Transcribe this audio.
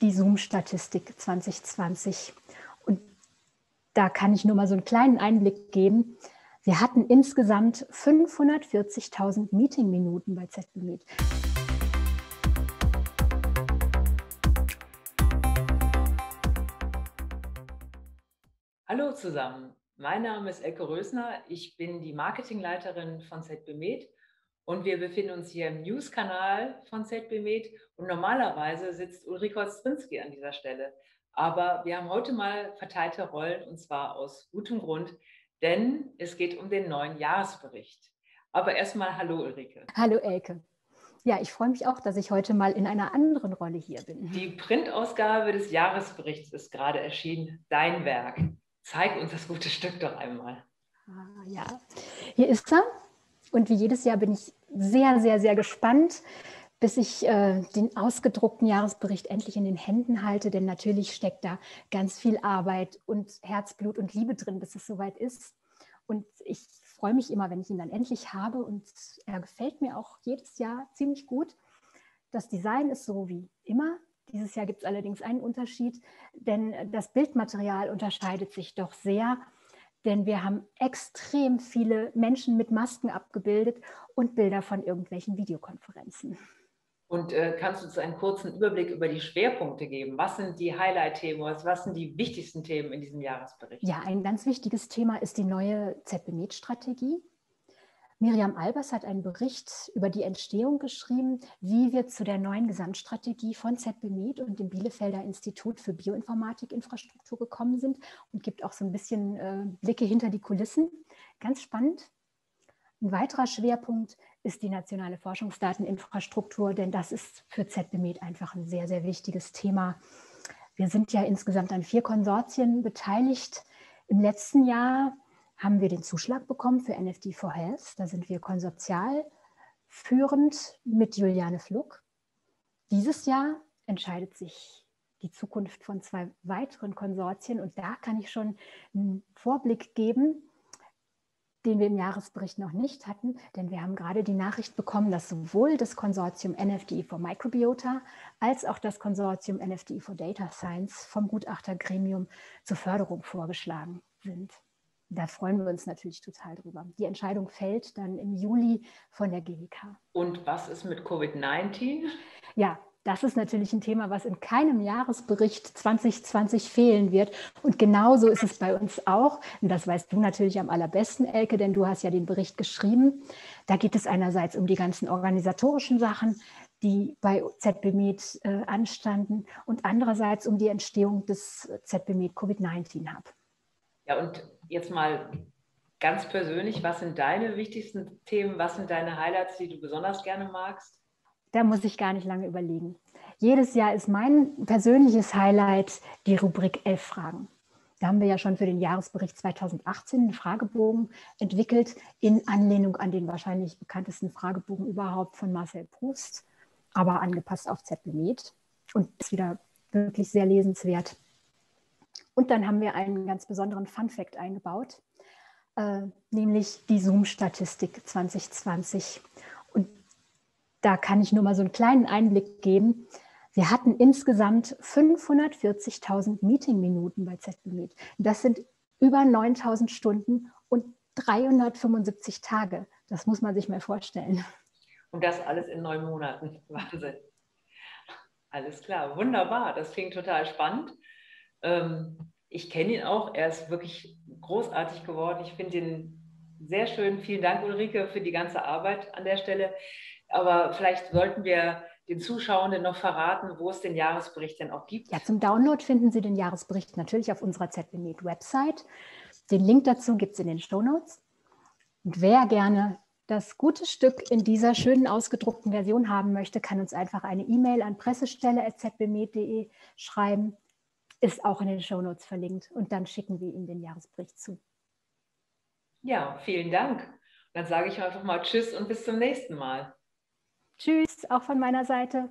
die Zoom-Statistik 2020. Und da kann ich nur mal so einen kleinen Einblick geben. Wir hatten insgesamt 540.000 Meeting-Minuten bei ZBMeet. Hallo zusammen, mein Name ist Elke Rösner. Ich bin die Marketingleiterin von ZBMed und wir befinden uns hier im News-Kanal von ZBMed und normalerweise sitzt Ulrike Ostrinski an dieser Stelle. Aber wir haben heute mal verteilte Rollen und zwar aus gutem Grund, denn es geht um den neuen Jahresbericht. Aber erstmal hallo Ulrike. Hallo Elke. Ja, ich freue mich auch, dass ich heute mal in einer anderen Rolle hier bin. Die Printausgabe des Jahresberichts ist gerade erschienen, dein Werk. Zeig uns das gute Stück doch einmal. Ah, ja, hier ist er. Und wie jedes Jahr bin ich sehr, sehr, sehr gespannt, bis ich äh, den ausgedruckten Jahresbericht endlich in den Händen halte. Denn natürlich steckt da ganz viel Arbeit und Herzblut und Liebe drin, bis es soweit ist. Und ich freue mich immer, wenn ich ihn dann endlich habe. Und er gefällt mir auch jedes Jahr ziemlich gut. Das Design ist so wie immer. Dieses Jahr gibt es allerdings einen Unterschied, denn das Bildmaterial unterscheidet sich doch sehr denn wir haben extrem viele Menschen mit Masken abgebildet und Bilder von irgendwelchen Videokonferenzen. Und äh, kannst du uns einen kurzen Überblick über die Schwerpunkte geben? Was sind die Highlight-Themen? Was sind die wichtigsten Themen in diesem Jahresbericht? Ja, ein ganz wichtiges Thema ist die neue ZBMed-Strategie. Miriam Albers hat einen Bericht über die Entstehung geschrieben, wie wir zu der neuen Gesamtstrategie von ZBMed und dem Bielefelder Institut für Bioinformatik-Infrastruktur gekommen sind und gibt auch so ein bisschen äh, Blicke hinter die Kulissen. Ganz spannend. Ein weiterer Schwerpunkt ist die nationale Forschungsdateninfrastruktur, denn das ist für ZBMed einfach ein sehr, sehr wichtiges Thema. Wir sind ja insgesamt an vier Konsortien beteiligt. Im letzten Jahr haben wir den Zuschlag bekommen für NFT for Health. Da sind wir konsortial führend mit Juliane Fluck. Dieses Jahr entscheidet sich die Zukunft von zwei weiteren Konsortien und da kann ich schon einen Vorblick geben, den wir im Jahresbericht noch nicht hatten, denn wir haben gerade die Nachricht bekommen, dass sowohl das Konsortium NFDI for Microbiota als auch das Konsortium NFDI for Data Science vom Gutachtergremium zur Förderung vorgeschlagen sind da freuen wir uns natürlich total drüber. Die Entscheidung fällt dann im Juli von der GWK. Und was ist mit Covid-19? Ja, das ist natürlich ein Thema, was in keinem Jahresbericht 2020 fehlen wird. Und genauso ist es bei uns auch. Und das weißt du natürlich am allerbesten, Elke, denn du hast ja den Bericht geschrieben. Da geht es einerseits um die ganzen organisatorischen Sachen, die bei ZBMed äh, anstanden und andererseits um die Entstehung des ZBMed Covid-19 Hub. Ja, und jetzt mal ganz persönlich, was sind deine wichtigsten Themen? Was sind deine Highlights, die du besonders gerne magst? Da muss ich gar nicht lange überlegen. Jedes Jahr ist mein persönliches Highlight die Rubrik Elf Fragen. Da haben wir ja schon für den Jahresbericht 2018 einen Fragebogen entwickelt, in Anlehnung an den wahrscheinlich bekanntesten Fragebogen überhaupt von Marcel Proust, aber angepasst auf ZBMed und ist wieder wirklich sehr lesenswert. Und dann haben wir einen ganz besonderen Fun Fact eingebaut, äh, nämlich die Zoom-Statistik 2020. Und da kann ich nur mal so einen kleinen Einblick geben. Wir hatten insgesamt 540.000 Meeting-Minuten bei ZBMeet. Das sind über 9.000 Stunden und 375 Tage. Das muss man sich mal vorstellen. Und das alles in neun Monaten. Wahnsinn. Alles klar, wunderbar. Das klingt total spannend. Ähm, ich kenne ihn auch. Er ist wirklich großartig geworden. Ich finde ihn sehr schön. Vielen Dank, Ulrike, für die ganze Arbeit an der Stelle. Aber vielleicht sollten wir den Zuschauenden noch verraten, wo es den Jahresbericht denn auch gibt. Ja, zum Download finden Sie den Jahresbericht natürlich auf unserer ZBMed Website. Den Link dazu gibt es in den Show Notes. Und wer gerne das gute Stück in dieser schönen ausgedruckten Version haben möchte, kann uns einfach eine E-Mail an pressestelle.zbmed.de schreiben ist auch in den Shownotes verlinkt und dann schicken wir Ihnen den Jahresbericht zu. Ja, vielen Dank. Dann sage ich einfach mal Tschüss und bis zum nächsten Mal. Tschüss, auch von meiner Seite.